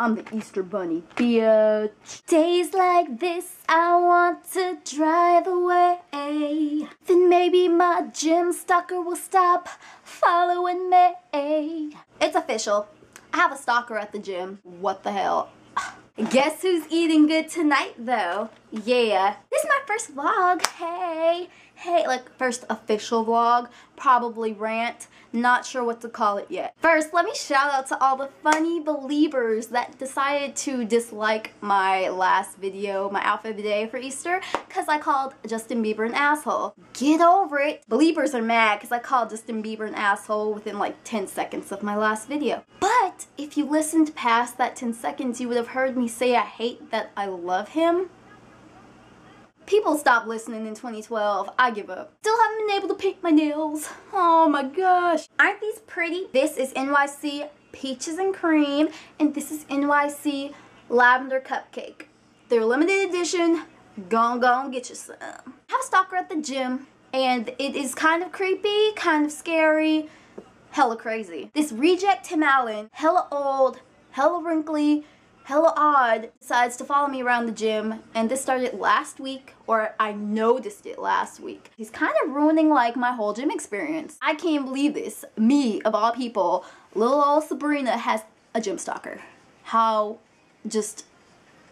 I'm the Easter Bunny, bitch. Days like this, I want to drive away. Then maybe my gym stalker will stop following me. It's official. I have a stalker at the gym. What the hell? Guess who's eating good tonight though? Yeah. This is my first vlog. Hey. Like first official vlog. Probably rant. Not sure what to call it yet. First, let me shout out to all the funny Beliebers that decided to dislike my last video, my outfit of the day for Easter, because I called Justin Bieber an asshole. Get over it. Beliebers are mad because I called Justin Bieber an asshole within like 10 seconds of my last video. But if you listened past that 10 seconds, you would have heard me say I hate that I love him. People stopped listening in 2012. I give up. Still haven't been able to paint my nails. Oh my gosh. Aren't these pretty? This is NYC Peaches and Cream, and this is NYC Lavender Cupcake. They're limited edition. Go go and get you some. I have a stalker at the gym, and it is kind of creepy, kind of scary, hella crazy. This reject Tim Allen, hella old, hella wrinkly, hella odd decides to follow me around the gym and this started last week or I noticed it last week. He's kind of ruining like my whole gym experience. I can't believe this. Me, of all people, little old Sabrina has a gym stalker. How just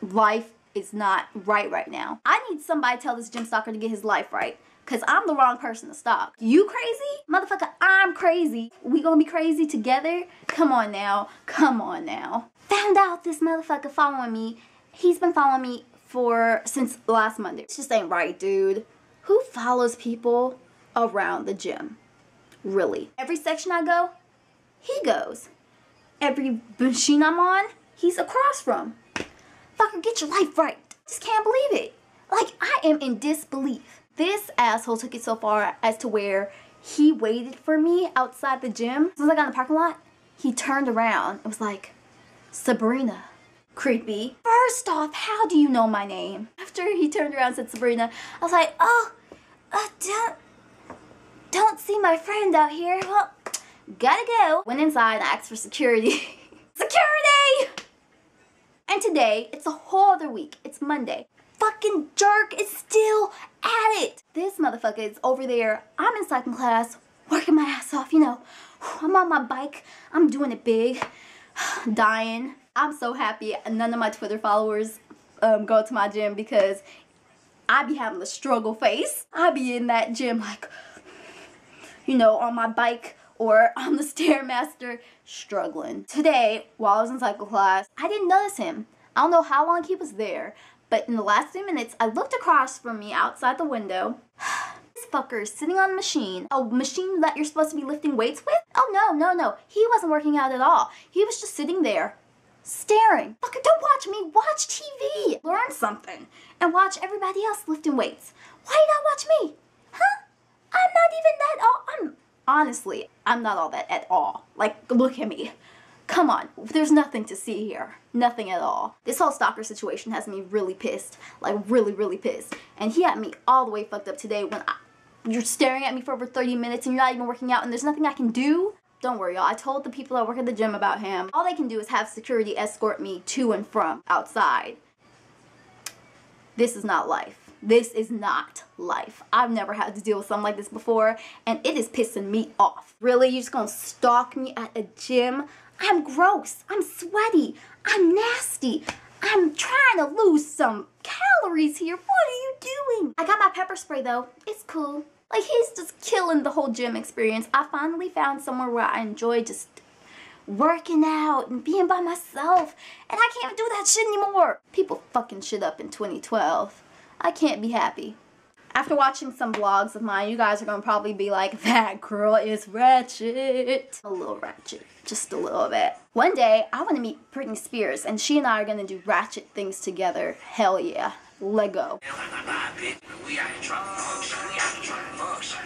life is not right right now. I need somebody tell this gym stalker to get his life right. Cause I'm the wrong person to stalk. You crazy? Motherfucker, I'm crazy. We gonna be crazy together? Come on now. Come on now. Found out this motherfucker following me. He's been following me for since last Monday. It just ain't right, dude. Who follows people around the gym? Really? Every section I go, he goes. Every machine I'm on, he's across from. Fucker, get your life right. Just can't believe it. Like, I am in disbelief. This asshole took it so far as to where he waited for me outside the gym. As soon as I got in the parking lot, he turned around and was like, Sabrina. Creepy. First off, how do you know my name? After he turned around and said Sabrina, I was like, oh, uh, don't, don't see my friend out here. Well, gotta go. Went inside and asked for security. security! And today, it's a whole other week. It's Monday. Fucking jerk is still at it. This motherfucker is over there. I'm in second class, working my ass off, you know. I'm on my bike. I'm doing it big. Dying. I'm so happy none of my Twitter followers um, go to my gym because I be having a struggle face. I be in that gym like, you know, on my bike or on the Stairmaster struggling. Today, while I was in cycle class, I didn't notice him. I don't know how long he was there, but in the last few minutes, I looked across from me outside the window. This fucker is sitting on a machine, a machine that you're supposed to be lifting weights with? Oh no, no, no. He wasn't working out at all. He was just sitting there, staring. Fucker, don't watch me, watch TV. Learn something. And watch everybody else lifting weights. Why not watch me? Huh? I'm not even that all, I'm, honestly, I'm not all that at all. Like, look at me. Come on, there's nothing to see here. Nothing at all. This whole stalker situation has me really pissed. Like, really, really pissed. And he had me all the way fucked up today when I, you're staring at me for over 30 minutes and you're not even working out and there's nothing I can do. Don't worry, y'all. I told the people that work at the gym about him. All they can do is have security escort me to and from outside. This is not life. This is not life. I've never had to deal with something like this before, and it is pissing me off. Really? You're just gonna stalk me at a gym? I'm gross. I'm sweaty. I'm nasty. I'm trying to lose some calories here. What are you doing? I got my pepper spray though. It's cool. Like he's just killing the whole gym experience. I finally found somewhere where I enjoy just working out and being by myself. And I can't do that shit anymore. People fucking shit up in 2012. I can't be happy. After watching some vlogs of mine, you guys are to probably be like, that girl is ratchet. A little ratchet. Just a little bit. One day, I want to meet Britney Spears, and she and I are to do ratchet things together. Hell yeah. Leggo.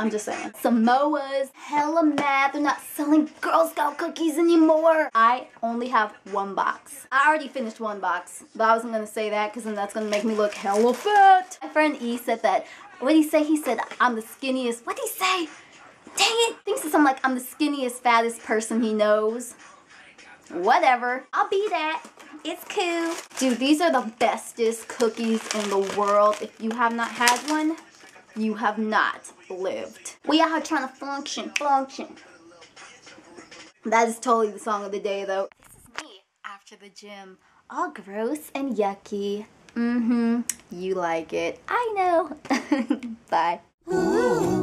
I'm just saying. Samoa's hella mad. They're not selling Girl Scout cookies anymore. I only have one box. I already finished one box, but I wasn't gonna say that because then that's gonna make me look hella fat. My friend E said that. What did he say? He said I'm the skinniest. What did he say? Dang it! Thinks that I'm like I'm the skinniest, fattest person he knows. Whatever. I'll be that. It's cool. Dude, these are the bestest cookies in the world. If you have not had one, you have not lived. We are trying to function, function. That is totally the song of the day, though. This is me after the gym. All gross and yucky. Mm-hmm. You like it. I know. Bye. Ooh.